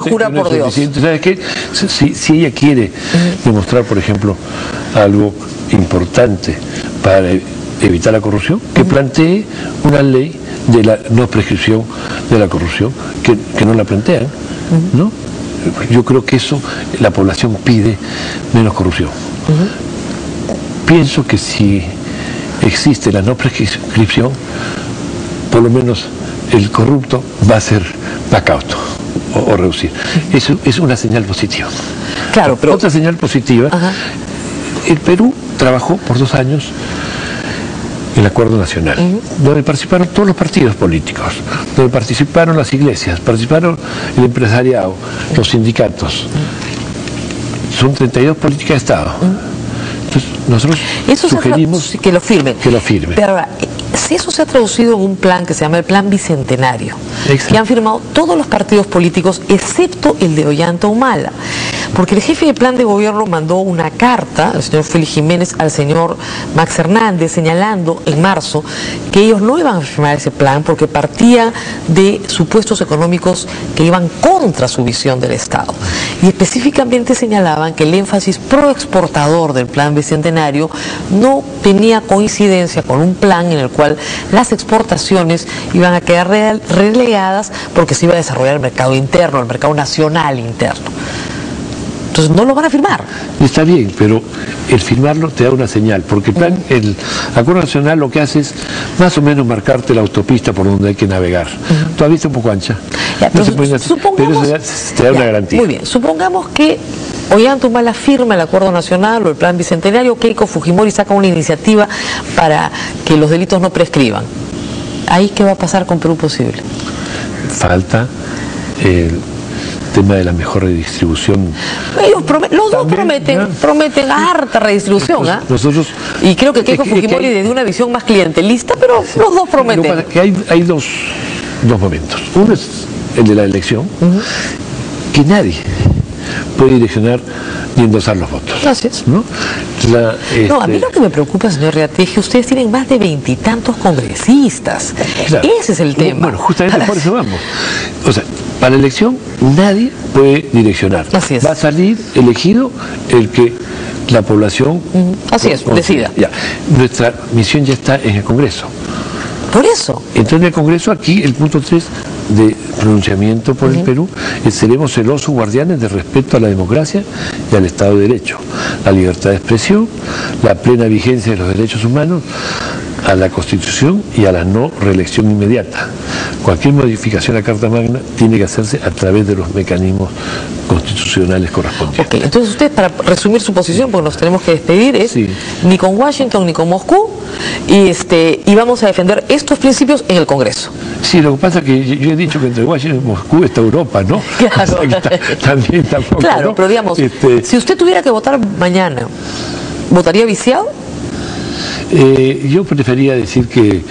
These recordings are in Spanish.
Jura por Dios. ¿Sabes qué? Si, si ella quiere demostrar, por ejemplo, algo importante para evitar la corrupción, que plantee una ley de la no prescripción de la corrupción, que, no la plantean, ¿no? Yo creo que eso la población pide menos corrupción. Pienso que si existe la no prescripción, por lo menos el corrupto va a ser cauto o, reducir. Eso es una señal positiva. Claro, pero... Otra señal positiva, el Perú trabajó por dos años el acuerdo nacional, donde participaron todos los partidos políticos, donde participaron las iglesias, participaron el empresariado, los sindicatos. Son 32 políticas de Estado. Entonces, nosotros sugerimos que lo firmen. Que lo firmen. Pero si eso se ha traducido en un plan que se llama el Plan Bicentenario, que han firmado todos los partidos políticos, excepto el de Ollanta Humala. Porque el jefe de plan de gobierno mandó una carta, al señor Félix Jiménez, al señor Max Hernández, señalando en marzo que ellos no iban a firmar ese plan porque partía de supuestos económicos que iban contra su visión del Estado. Y específicamente señalaban que el énfasis proexportador del plan bicentenario no tenía coincidencia con un plan en el cual las exportaciones iban a quedar relegadas porque se iba a desarrollar el mercado interno, el mercado nacional interno. Entonces no lo van a firmar. Está bien, pero el firmarlo te da una señal, porque el, plan, el Acuerdo Nacional lo que hace es más o menos marcarte la autopista por donde hay que navegar. Todavía está un poco ancha. pero, eso te da una garantía. Muy bien, supongamos que Ollanta firma el Acuerdo Nacional o el Plan Bicentenario, Keiko Fujimori saca una iniciativa para que los delitos no prescriban. ¿Ahí qué va a pasar con Perú Posible? Falta el tema de la mejor redistribución. los dos prometen, prometen harta redistribución. ¿ah? Nosotros, y creo que Keiko Fujimori desde una visión más clientelista, pero los dos prometen. que hay, hay dos, dos momentos. Uno es el de la elección, que nadie puede direccionar ni endosar los votos. Gracias. ¿no? no, a mí este lo que me preocupa, señor Reate, es que ustedes tienen más de veintitantos congresistas. Ese es el tema. Bueno, justamente por eso vamos. O sea, para la elección nadie puede direccionar. Así es. Va a salir elegido el que la población... Así es, decida. Ya. Nuestra misión ya está en el Congreso. Por eso. Entonces en el Congreso aquí el punto 3 de pronunciamiento por el Perú es seremos celosos guardianes de respeto a la democracia y al Estado de Derecho, la libertad de expresión, la plena vigencia de los derechos humanos, a la Constitución y a la no reelección inmediata. Cualquier modificación a la Carta Magna tiene que hacerse a través de los mecanismos constitucionales correspondientes. entonces usted, para resumir su posición, porque nos tenemos que despedir, es ni con Washington ni con Moscú, y, este, y vamos a defender estos principios en el Congreso. Sí, lo que pasa es que yo he dicho que entre Washington y Moscú está Europa, ¿no? Claro, también tampoco, claro pero digamos, este si usted tuviera que votar mañana, ¿votaría viciado? Eh, yo prefería decir que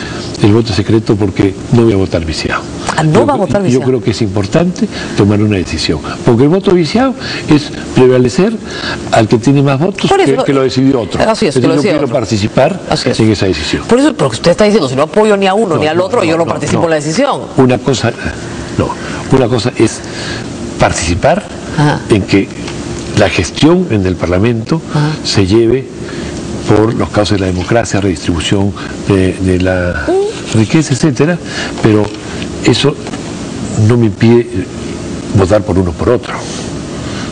el voto secreto porque no voy a votar viciado. Ah, no va a votar viciado. Yo creo que es importante tomar una decisión. Porque el voto viciado es prevalecer al que tiene más votos que, lo decidió otro. Así es, yo quiero participar en esa decisión. Por eso, porque usted está diciendo, si no apoyo ni a uno ni al otro, yo no, participo en la decisión. Una cosa, no, una cosa es participar en que la gestión en el Parlamento se lleve por los casos de la democracia, redistribución de, la riqueza, etcétera, pero eso no me impide votar por uno por otro.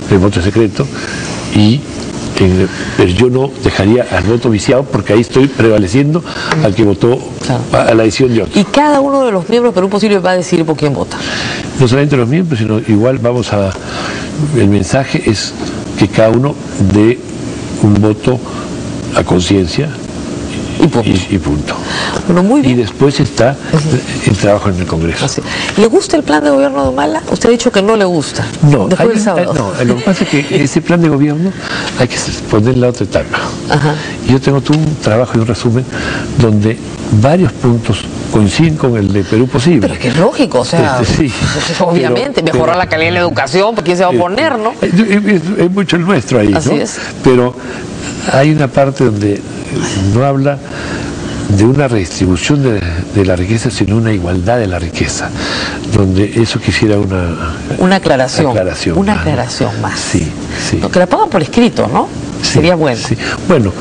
El voto es secreto y pero yo no dejaría al voto viciado porque ahí estoy prevaleciendo al que votó a la decisión de otro. Y cada uno de los miembros de Perú Posible va a decir por quién vota. No solamente los miembros, sino igual vamos a... El mensaje es que cada uno dé un voto a conciencia y punto. Y, después está el trabajo en el Congreso. ¿Le gusta el plan de gobierno de Humala? Usted ha dicho que no le gusta. No, no, lo que pasa es que ese plan de gobierno hay que poner la otra etapa. Yo tengo todo un trabajo y un resumen donde varios puntos coinciden con el de Perú posible. Pero es que es lógico, o sea, este, obviamente, mejorar la calidad de la educación, porque quién se va a oponer, ¿no? Es, mucho el nuestro ahí, Así ¿no? Es. Pero hay una parte donde no habla de una redistribución de, la riqueza, sino una igualdad de la riqueza, donde eso quisiera una, una aclaración, una aclaración más. Sí, sí. que la pongan por escrito, ¿no? Sería bueno. Bueno,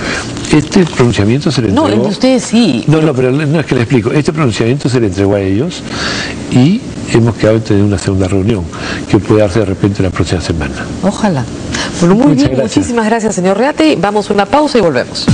este pronunciamiento se le entregó... No, ustedes sí. No, no, pero no es que le explico. Este pronunciamiento se le entregó a ellos y hemos quedado en tener una segunda reunión que puede darse de repente la próxima semana. Ojalá. Bueno, muy bien, muchísimas gracias, señor Reate. Vamos a una pausa y volvemos.